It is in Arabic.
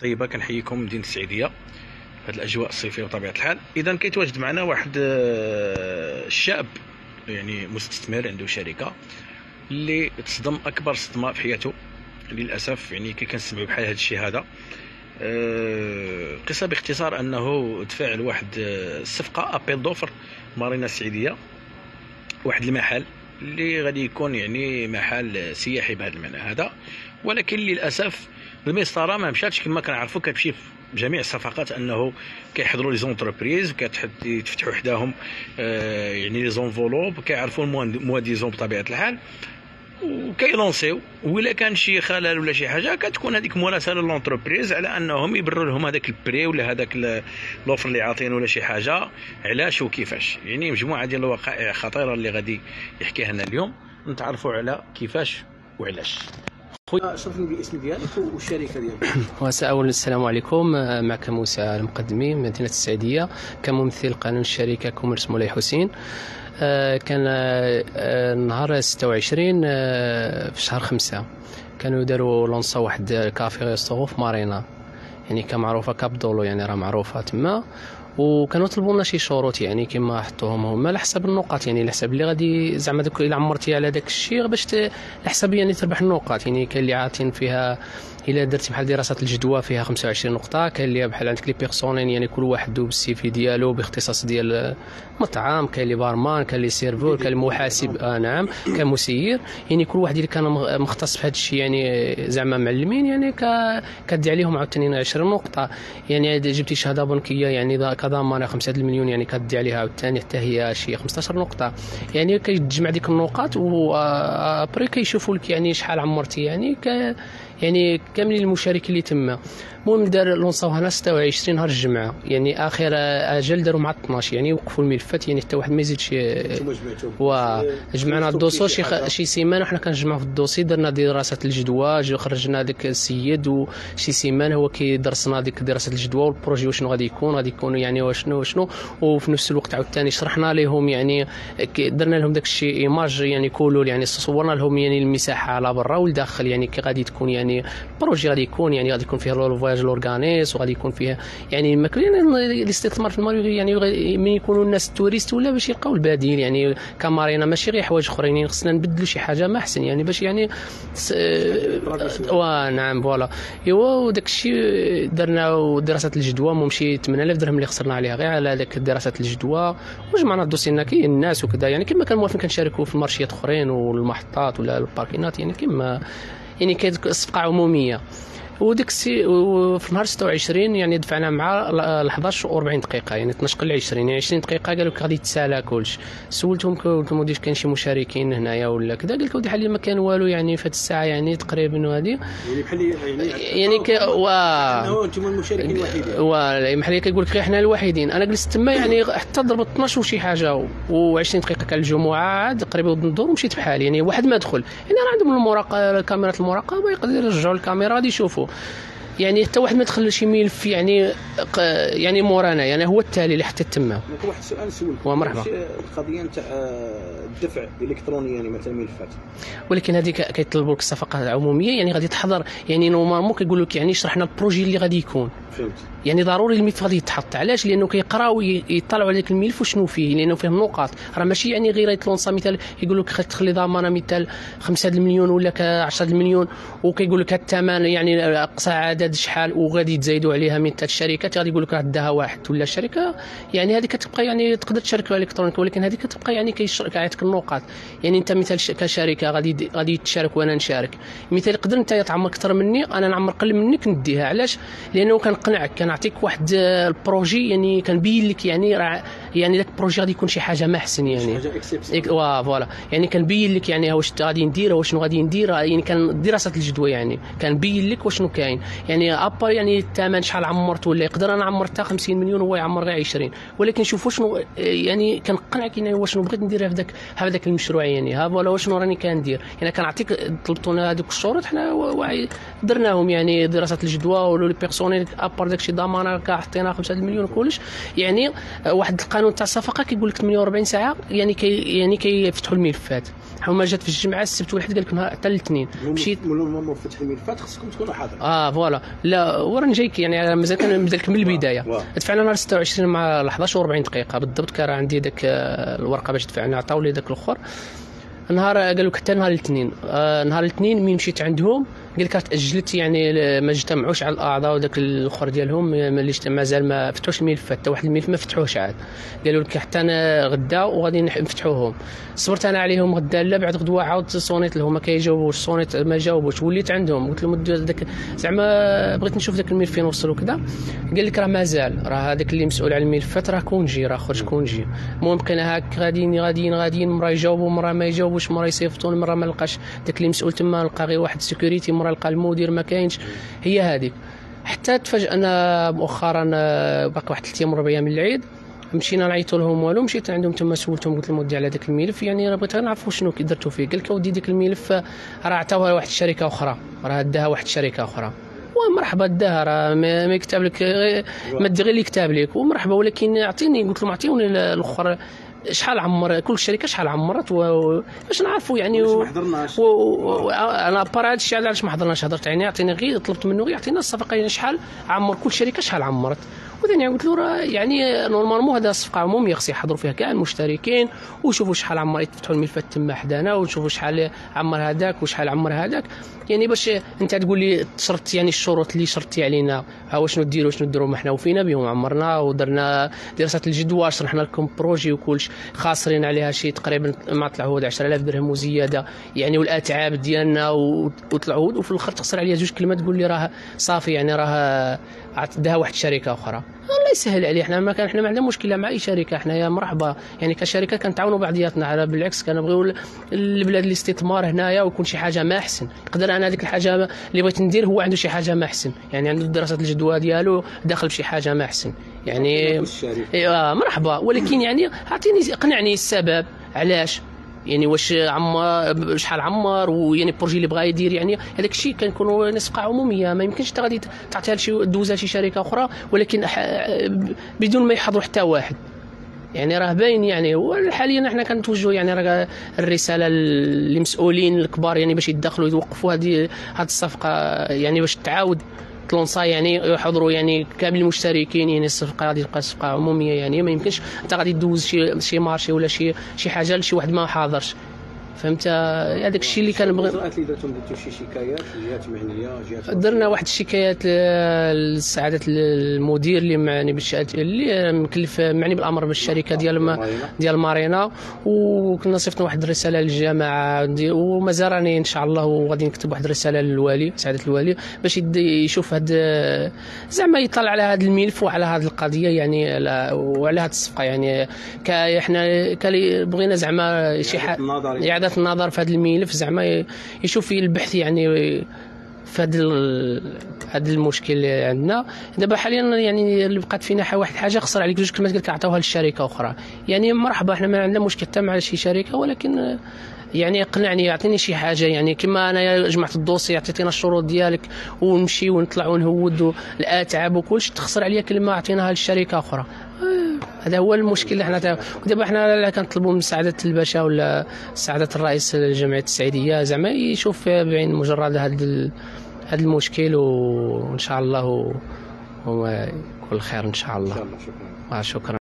طيبة كنحييكم مدينه السعيدية. هذه الأجواء الصيفية بطبيعه الحال. اذا كيتواجد معنا واحد آه، الشاب يعني مستثمر عنده شركة اللي تصدم أكبر صدمة في حياته. للأسف يعني كي كنسمعوا بحال هذا الشيء هذا آه، قصة باختصار أنه دفع لواحد آه، الصفقه أبيل دوفر مارينا السعيدية. واحد المحل اللي غادي يكون يعني محل سياحي بهذا المعنى هذا. ولكن للأسف المسطره ما مشاتش كما كنعرفوا كتمشي جميع الصفقات أنه كيحضروا les entreprises وكيتفتحوا حداهم آه، يعني les enveloppes كيعرفوا ال moins-disant بطبيعة الحال وكيلونسيو. ولا كان شي خلل ولا شي حاجة كتكون هذيك مراسله l'entreprise على أنهم يبرروا لهم هذاك ال prix ولا هذاك l'offre اللي عاطين ولا شي حاجة علاش وكيفاش. يعني مجموعة ديال الوقائع خطيرة اللي غادي يحكيها لنا اليوم نتعرفوا على كيفاش وعلاش. خويا شرفني بالاسم ديالك والشركة ديالك. وسأول السلام عليكم. معك موسى المقدمي من مدينة السعيدية كممثل قانوني لشركة كوميرس مولاي حسين. آه، كان آه، نهار 26 آه، في شهر خمسة. كانوا داروا لونسا واحد café restaurant في مارينا. يعني كمعروفة كاب دولو يعني راه معروفة تما. وكانوا طلبوا لنا شي شروط يعني كما حطوهم هما على حسب النقاط يعني على حسب اللي غادي زعما الا عمرتي على داك الشيء باش على حسب يعني تربح النقاط يعني كاين اللي عاطين فيها إلا درتي بحال دراسة الجدوى فيها 25 نقطة كاين اللي بحال عندك les personnels يعني كل واحد بال CV ديالو باختصاص ديال مطعم كاين اللي barman كاين اللي serveur كاين المحاسب آه نعم كان مسير. يعني كل واحد اللي كان مختص في هذا الشيء يعني زعما معلمين يعني كدي عليهم عاوتاني 20 نقطة. يعني جبتي شهادة بنكية يعني كضمانه 5 المليون يعني كدي عليها عاوتاني حتى هي شي 15 نقطة. يعني كيتجمع ديك النقاط و après كيشوفوا لك يعني شحال عمرتي يعني ك يعني كاملين المشاركين اللي تما. المهم دار لونساو هنا 26 نهار الجمعة. يعني آخر أجل داروا مع 12 يعني وقفوا الملفات يعني حتى واحد ما يزيدش. جمعتوا وجمعنا ال dossier شي خ... شي سيمانة. وحنا كنجمعوا في ال dossier. درنا دراسة الجدوى. خرجنا ديك السيد وشي سيمانة. هو كيدرسنا ديك دراسة الجدوى وال projet وشنو غادي يكون غادي يكون يعني وشنو وشنو. وفي نفس الوقت عاوتاني شرحنا لهم يعني درنا لهم داك الشيء images يعني couleur. يعني صورنا لهم يعني المساحة على برا والداخل يعني كي غادي تكون يعني ال projet غادي يكون يعني غادي يكون فيه les voyages organisés وغادي يكون فيه يعني ما كاين الاستثمار في المال يعني من يكونوا الناس ال touristes ولا باش يلقاو البديل يعني كمارينا ماشي غير حوايج أخرين يعني خصنا نبدلوا شي حاجة ما أحسن يعني باش يعني س... ونعم voilà. إيوا وداك الشيء درنا دراسه الجدوى مهم شي 8000 درهم اللي خسرنا عليها غير على داك دراسه الجدوى. وجمعنا الدوسينا كاين الناس وكذا يعني كما كان موافقين كنشاركوا في المارشيات أخرين والمحطات ولا الباركينات يعني كما يعني كانت صفقة عمومية. وديك السي وفي نهار 26 يعني دفعنا مع ال 11 و 40 دقيقة يعني 12 قل 20 يعني 20 دقيقة قالوا لك غادي تسالى كلشي سولتهم قلت لهم كاين شي مشاركين هنايا ولا كذا؟ قال لك ودي حاليا ما كان والو يعني في هذه الساعة يعني تقريبا وهذه يعني بحال يعني يعني ك... و... أنتم المشاركين الوحيدين. و محليا كيقول لك غير حنا الوحيدين. أنا جلست تما يعني حتى ضربت 12 وشي حاجة و20 دقيقة كان الجمعة عاد قريبه الدور ومشيت بحالي يعني واحد ما دخل. يعني راه عندهم المراقبة كاميرات المراقبة يقدر يرجعوا الكاميرا غادي يشوفوا. يعني حتى واحد ما دخل شي ملف يعني يعني مورانا يعني هو التالي اللي حتى تما واحد السؤال نسولك ومرحبا. واش القضية نتاع آه، الدفع الإلكتروني يعني مثلا ملفات ولكن هذيك كيطلبوا لك الصفقات العمومية يعني غادي تحضر يعني normalement كيقول لك يعني شرحنا ال projet اللي غادي يكون. فهمت. يعني ضروري الملف غادي يتحط. علاش؟ لأنه كيقراو يطلعوا على ذاك الملف وشنو فيه؟ لأنه فيه النقاط. راه ماشي يعني غير يتلونسا مثال يقول لك تخلي ضمانة مثال 5 المليون ولا ك 10 المليون وكيقول لك الثمن يعني أقصى عدد شحال وغادي تزايدوا عليها من الشركات. غادي يقول لك راه داها واحد ولا الشركة يعني هذه كتبقى يعني تقدر تشارك électronique ولكن هذه كتبقى يعني كيشرك يعطيك النقاط. يعني أنت مثال كشركة غادي غادي تشارك وأنا نشارك. مثال يقدر أنت تعمر أكثر مني أنا نعمر قل منك نديها. علاش؟ لأنه كنقنعك. كنعطيك واحد ال projet يعني كنبين لك يعني راه يعني ذاك ال projet غادي يكون شي حاجة ما احسن يعني. حاجة exception ex- وا voilà. يعني كنبين لك يعني واش غادي ندير وشنو غادي ندير يعني كان دراسة الجدوى يعني. كنبين لك وشنو كاين. يعني à part يعني الثمن شحال عمرت ولا يقدر أنا عمرت حتى 50 مليون وهو يعمر غير 20 ولكن شوف شنو يعني كنقنعك يعني وشنو بغيت ندير في ذاك هذاك المشروع يعني. ها voilà وشنو راني كندير. يعني كنعطيك طلبتونا هذوك الشروط حنا درناهم يعني دراسة الجدوى ولو les personnels à part داك وضمانه كاع حطينا 5 المليون وكلش. يعني آه، واحد القانون تاع الصفقة كيقول لك 48 ساعة يعني كي يعني كيفتحوا الملفات. هما جات في الجمعة السبت والحد قال لك حتى الاثنين. مشيت مول فتح الملفات خصكم تكونوا حاضرين آه voilà. لا ورا جايك يعني مازال كان مازال لك من البدايه. دفعنا نهار 26 مع 11 و40 دقيقة. بالضبط كان عندي داك آه، الورقة باش دفعنا عطاو لي داك الأخر. نهار قالوا لك حتى نهار الاثنين. آه نهار الاثنين مين مشيت عندهم. قال لك تاجلت يعني ما اجتمعوش على الأعضاء وداك الأخر ديالهم ليش- مازال ما فتحوش الملفات حتى واحد الملف ما فتحوش عاد. قالوا لك حتى أنا غدا وغادي نفتحوهم. صبرت أنا عليهم غدا لا بعد غدوه عاود صونيت لهم ما كيجاوبوش صونيت ما جاوبوش. وليت عندهم قلت لهم داك زعما بغيت نشوف داك الملف فين وصل وكذا. قال لك راه مازال راه هذاك اللي مسؤول على الملفات راه congé راه خرج congé. المهم بقينا هاك غاديين غاديين غاديين مرة يجاوبوا مرة ما يجاوبوش مرة يصيفطون مرة ما لقاش داك اللي مسؤول تما لقى غير واحد sécurité مرة لقى المدير ما كاينش. هي هذيك حتى تفاجئنا مؤخرا آه، باقي واحد ثلاث أيام ربع أيام من العيد مشينا نعيطوا لهم والو مشيت عندهم تما سولتهم قلت لهم ودي على ذاك الملف. يعني راه بغيت نعرفوا شنو كي درتوا فيه. قال لك ودي ديك الملف آه، راه عطاوها لواحد الشركة أخرى. راه داها واحد الشركة أخرى. ومرحبا داها راه ما يكتب لك ما دير غير اللي كتاب لك. ومرحبا ولكن أعطيني قلت لهم أعطيوني الأخر. شحال عمر كل شركة شحال عمرت؟ و- باش نعرفوا يعني و... و... و... أنا à part هذا الشيء علاش ما حضرناش؟ هضرت يعني عطيني غير طلبت منه غير يعطينا الصفقة يعني شحال عمر كل شركة شحال عمرت؟ وثاني قلت له راه يعني normalement هذا صفقة عمومية خص يحضروا فيها كاع المشتركين ويشوفوا شحال عمر يفتحوا الملفات تما حدانا ونشوفوا شحال عمر هذاك وشحال عمر هذاك. يعني باش أنت تقول لي شرط يعني الشروط اللي شرطتي علينا. ها واش نديروا شنو نديروا ما حنا وفينا بهم عمرنا ودرنا دراسه الجدوى شرحنا لكم بروجي وكلش. خاسرين عليها شي تقريبا ما طلعوا 10000 درهم وزيادة. يعني والأتعاب ديالنا و- وطلعوا. وفي الآخر تخسر عليها جوج كلمات تقول لي راه صافي يعني راه عطدها واحد الشركة أخرى. الله يسهل عليه. إحنا ما كان إحنا ما عندنا مشكلة مع أي شركة. إحنا يا مرحبا. يعني كشركة كنتعاونوا بعضياتنا. على بالعكس كنبغيو ال- البلاد الاستثمار هنايا ويكون شي حاجة ما أحسن. نقدر أنا هذيك الحاجة اللي بغيت ندير هو عنده شي حاجة ما أحسن. يعني عنده دراسة الجدوى ديالو داخل بشي حاجة ما أحسن. يعني ايوا مرحبا. ولكن يعني اعطيني إقنعني السبب. علاش؟ يعني واش عمر شحال عمر ويعني البروجي اللي بغا يدير يعني هذاك الشيء كنكونوا صفقه عمومية. ما يمكنش انت غادي تعطيها لشي دوزها لشي شركة أخرى ولكن بدون ما يحضروا حتى واحد. يعني راه باين يعني وحاليا إحنا كنتوجهوا يعني راه الرسالة للمسؤولين الكبار يعني باش يتدخلوا يوقفوا هذه هذه الصفقة يعني باش تعاود. تلونسا يعني يحضروا يعني كامل المشتركين يعني الصفقة غادي تبقى صفقة عمومية يعني ما يمكنش أنت غادي تدوز شي شي مارشي ولا شي شي حاجة لشي واحد ما حاضرش. فهمت؟ هذاك الشيء اللي كنبغي الاجراءات اللي درتهم درتوا شي شكايات جهات معنيه جهات درنا واحد الشكايات لسعادة المدير اللي معني بالشهادة اللي مكلف معني بالأمر بالشركة ديال ما ديال مارينا. وكنا صيفطنا واحد الرسالة للجماعة. ومازال راني إن شاء الله وغادي نكتب واحد الرسالة للوالي سعادة الوالي باش يشوف هاد زعما يطلع على هذا الملف وعلى هذه القضية يعني على- وعلى هذه الصفقة يعني. كا إحنا كالي بغينا زعما شي حاجة اعاده النظر في هذا الملف زعما يشوف فيه البحث يعني في هذا هذا المشكل اللي عندنا. دابا حاليا يعني اللي بقات فينا واحد حاجة خسر عليك جوج كلمات قالك عطاوها للشركة أخرى. يعني مرحبا إحنا ما عندنا مشكل حتى مع شي شركة ولكن يعني اقنعني يعطيني شي حاجة. يعني كما أنا جمعت الدوسي عطيتينا الشروط ديالك ونمشي ونطلع ونهود الأتعاب وكلشي تخسر عليا كلمة عطيناها للشركة أخرى. هذا هو المشكل اللي حنا ودابا حنا لا كنطلبوا من سعادة الباشا ولا سعادة الرئيس الجمعيه السعيدية زعما يشوف بعين مجرد هذا هذا المشكل وإن شاء الله هو- هو يكون الخير إن شاء الله. شاء الله شكرا. آه، شكرا.